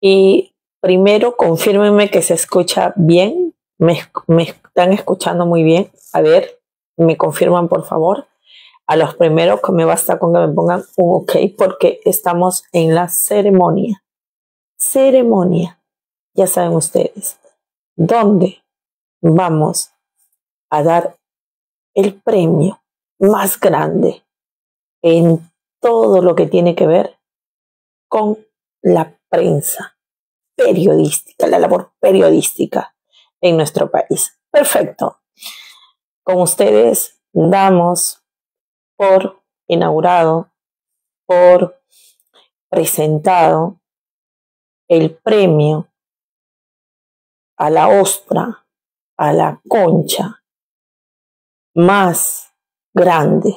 Y primero confírmenme que se escucha bien. Me, están escuchando muy bien. A ver, me confirman por favor. A los primeros que me basta con que me pongan un ok porque estamos en la ceremonia. Ceremonia. Ya saben ustedes. ¿Dónde vamos a dar el premio más grande en todo lo que tiene que ver con la prensa periodística, la labor periodística en nuestro país. Perfecto. Con ustedes damos por inaugurado, por presentado el premio a la ostra, a la concha más grande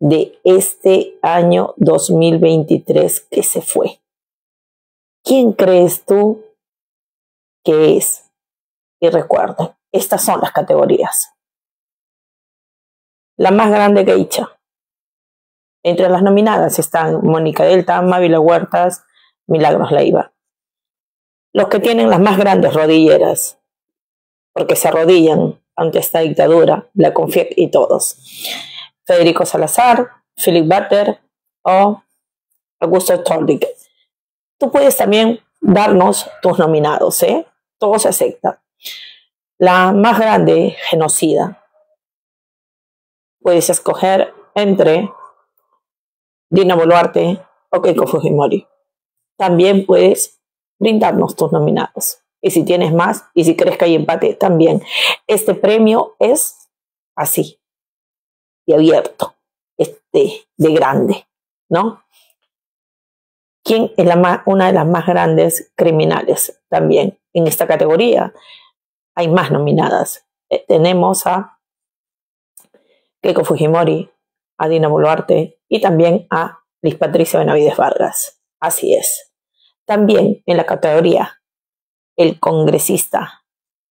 de este año 2023 que se fue. ¿Quién crees tú que es? Y recuerden, estas son las categorías. La más grande geisha. Entre las nominadas están Mónica Delta, Mávila Huertas, Milagros Leiva. Los que tienen las más grandes rodilleras, porque se arrodillan ante esta dictadura, la CONFIEC y todos. Federico Salazar, Philip Butter o Augusto Stoldig. Tú puedes también darnos tus nominados, ¿eh? Todo se acepta. La más grande, genocida. Puedes escoger entre Dina Boluarte o Keiko Fujimori. También puedes brindarnos tus nominados. Y si tienes más, y si crees que hay empate, también. Este premio es así, y abierto, este, de grande, ¿no? ¿Quién es una de las más grandes criminales también en esta categoría? Hay más nominadas. Eh, tenemos a Keiko Fujimori, a Dina Boluarte y también a Liz Patricia Benavides Vargas. Así es. También en la categoría el congresista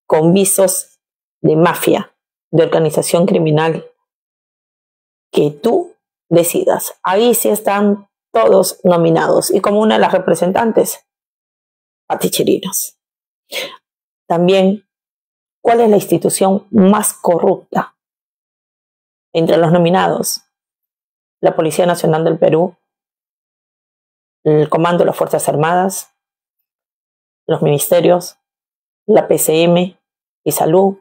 con visos de mafia, de organización criminal, que tú decidas. Ahí sí están todos nominados y como una de las representantes, Patichirinos. También, ¿cuál es la institución más corrupta entre los nominados? La Policía Nacional del Perú, el Comando de las Fuerzas Armadas, los ministerios, la PCM y Salud,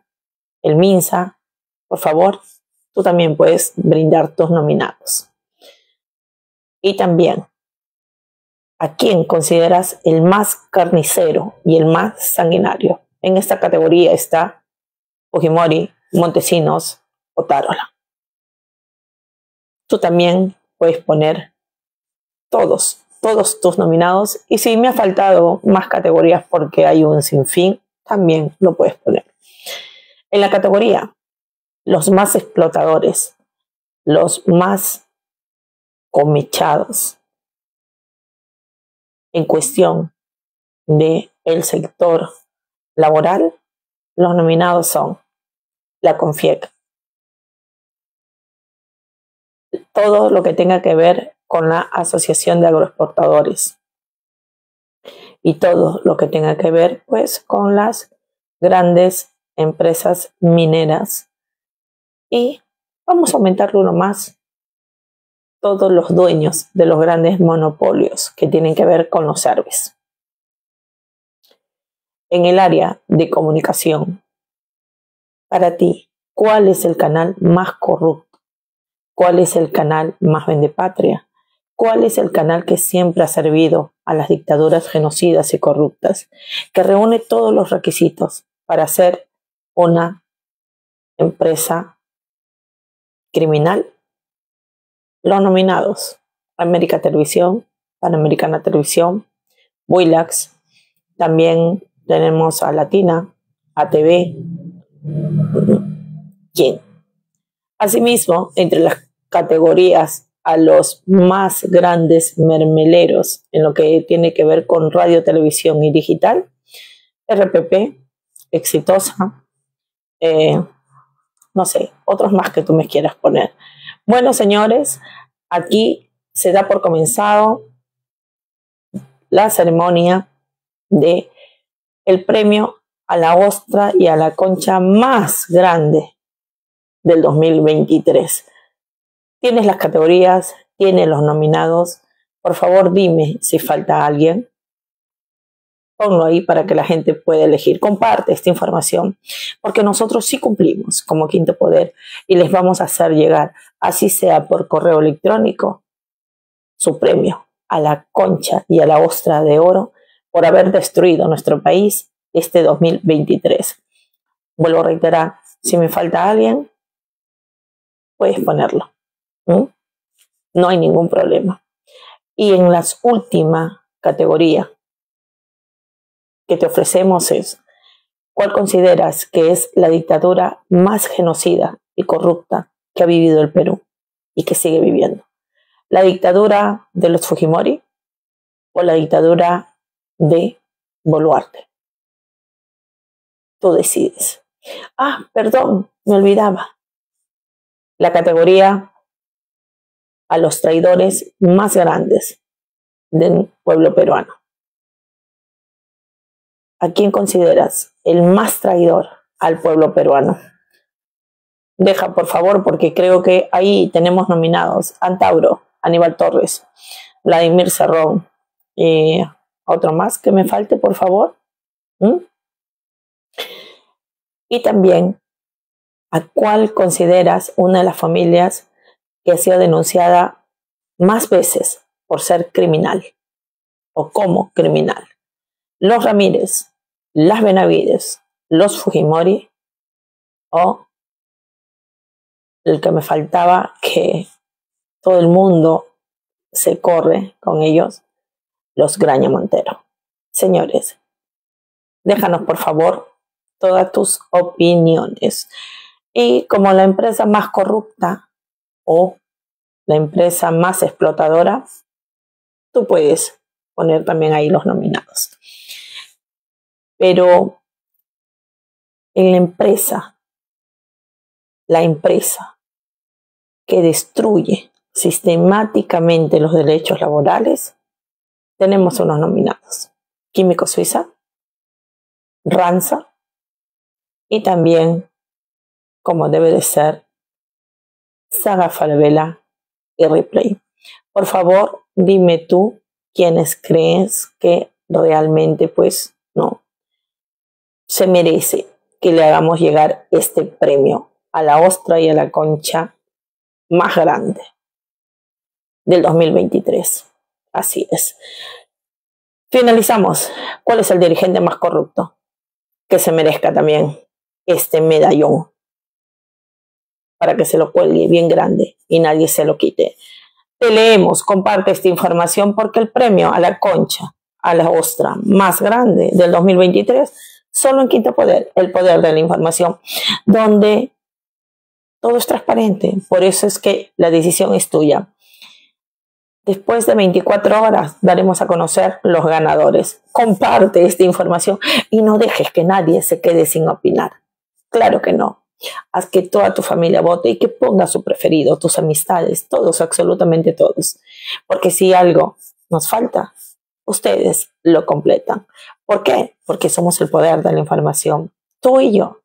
el MINSA, por favor, tú también puedes brindar tus nominados. Y también, ¿a quién consideras el más carnicero y el más sanguinario? En esta categoría está Fujimori, Montesinos o Tarola. Tú también puedes poner todos todos tus nominados. Y si me ha faltado más categorías porque hay un sinfín, también lo puedes poner. En la categoría, los más explotadores, los más en cuestión de el sector laboral, los nominados son la CONFIEC, todo lo que tenga que ver con la Asociación de Agroexportadores y todo lo que tenga que ver pues con las grandes empresas mineras. Y vamos a aumentarlo uno más todos los dueños de los grandes monopolios que tienen que ver con los servicios. En el área de comunicación, para ti, ¿cuál es el canal más corrupto? ¿Cuál es el canal más vendepatria? ¿Cuál es el canal que siempre ha servido a las dictaduras genocidas y corruptas, que reúne todos los requisitos para ser una empresa criminal? Los nominados, América Televisión, Panamericana Televisión, Willax, también tenemos a Latina, ATV, ¿quién? Asimismo, entre las categorías a los más grandes mermeleros en lo que tiene que ver con radio, televisión y digital. RPP, exitosa, eh, no sé, otros más que tú me quieras poner. Bueno, señores, aquí se da por comenzado la ceremonia de el premio a la ostra y a la concha más grande del 2023. Tienes las categorías, tienes los nominados. Por favor, dime si falta alguien. Ponlo ahí para que la gente pueda elegir. Comparte esta información, porque nosotros sí cumplimos como quinto poder y les vamos a hacer llegar, así sea por correo electrónico, su premio a la concha y a la ostra de oro por haber destruido nuestro país este 2023. Vuelvo a reiterar, si me falta alguien, puedes ponerlo. No hay ningún problema. Y en las última categoría que te ofrecemos es, ¿cuál consideras que es la dictadura más genocida y corrupta que ha vivido el Perú y que sigue viviendo? ¿La dictadura de los Fujimori o la dictadura de Boluarte? Tú decides. Ah, perdón, me olvidaba. La categoría a los traidores más grandes del pueblo peruano. ¿A quién consideras el más traidor al pueblo peruano? Deja, por favor, porque creo que ahí tenemos nominados Antauro, Aníbal Torres, Vladimir Cerrón y otro más que me falte, por favor. Y también, ¿a cuál consideras una de las familias que ha sido denunciada más veces por ser criminal o como criminal? Los Ramírez, las Benavides, los Fujimori o el que me faltaba que todo el mundo se corre con ellos, los Graña Montero. Señores, déjanos por favor todas tus opiniones. Y como la empresa más corrupta o la empresa más explotadora, tú puedes poner también ahí los nominados. Pero en la empresa, la empresa que destruye sistemáticamente los derechos laborales, tenemos unos nominados. Químico Suiza, Ranza y también, como debe de ser, Saga Falvela y Replay. Por favor, dime tú quiénes crees que realmente, pues, no, se merece que le hagamos llegar este premio a la ostra y a la concha más grande del 2023. Así es. Finalizamos. ¿Cuál es el dirigente más corrupto? Que se merezca también este medallón para que se lo cuelgue bien grande y nadie se lo quite. Te leemos, comparte esta información porque el premio a la concha, a la ostra más grande del 2023, solo en Quinto Poder, el poder de la información, donde todo es transparente. Por eso es que la decisión es tuya. Después de 24 horas daremos a conocer los ganadores. Comparte esta información y no dejes que nadie se quede sin opinar. Claro que no. Haz que toda tu familia vote y que ponga su preferido, tus amistades, todos, absolutamente todos. Porque si algo nos falta, ustedes lo completan. ¿Por qué? Porque somos el poder de la información. Tú y yo.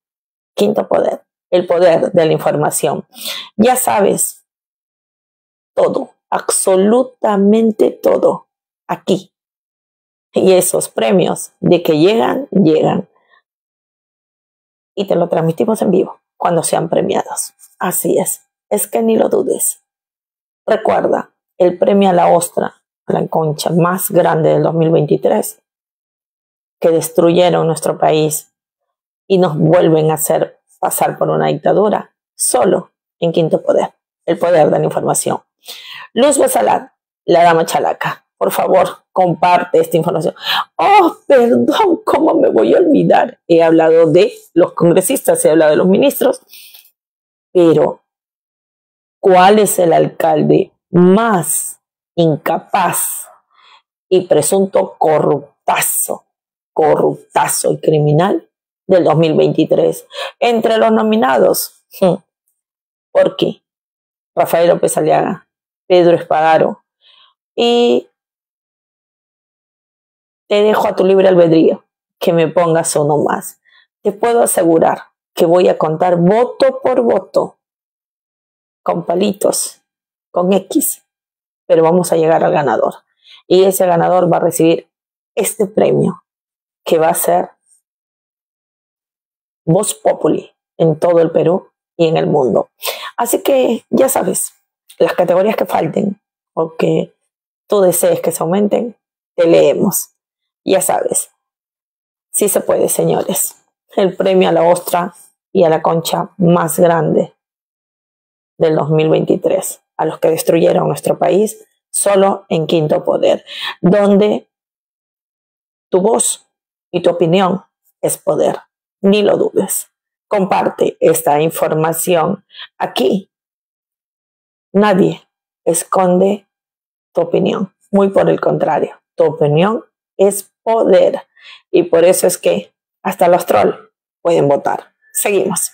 Quinto poder, el poder de la información. Ya sabes todo, absolutamente todo, aquí. Y esos premios de que llegan, llegan y te lo transmitimos en vivo cuando sean premiados. Así es, es que ni lo dudes. Recuerda, el premio a la ostra, la concha más grande del 2023, que destruyeron nuestro país y nos vuelven a hacer pasar por una dictadura, solo en quinto poder, el poder de la información. Luz Besalar, la dama chalaca por favor, comparte esta información. Oh, perdón, ¿cómo me voy a olvidar? He hablado de los congresistas, he hablado de los ministros, pero ¿cuál es el alcalde más incapaz y presunto corruptazo, corruptazo y criminal del 2023? Entre los nominados, hmm, ¿por qué? Rafael López Aliaga, Pedro Espadaro y te dejo a tu libre albedrío que me pongas uno más. Te puedo asegurar que voy a contar voto por voto, con palitos, con X, pero vamos a llegar al ganador. Y ese ganador va a recibir este premio, que va a ser Voz Populi en todo el Perú y en el mundo. Así que ya sabes, las categorías que falten o que tú desees que se aumenten, te leemos. Ya sabes, sí se puede, señores. El premio a la ostra y a la concha más grande del 2023, a los que destruyeron nuestro país solo en Quinto Poder, donde tu voz y tu opinión es poder. Ni lo dudes. Comparte esta información aquí. Nadie esconde tu opinión. Muy por el contrario, tu opinión es poder. Y por eso es que hasta los trolls pueden votar. Seguimos.